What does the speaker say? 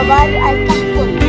survive and come home.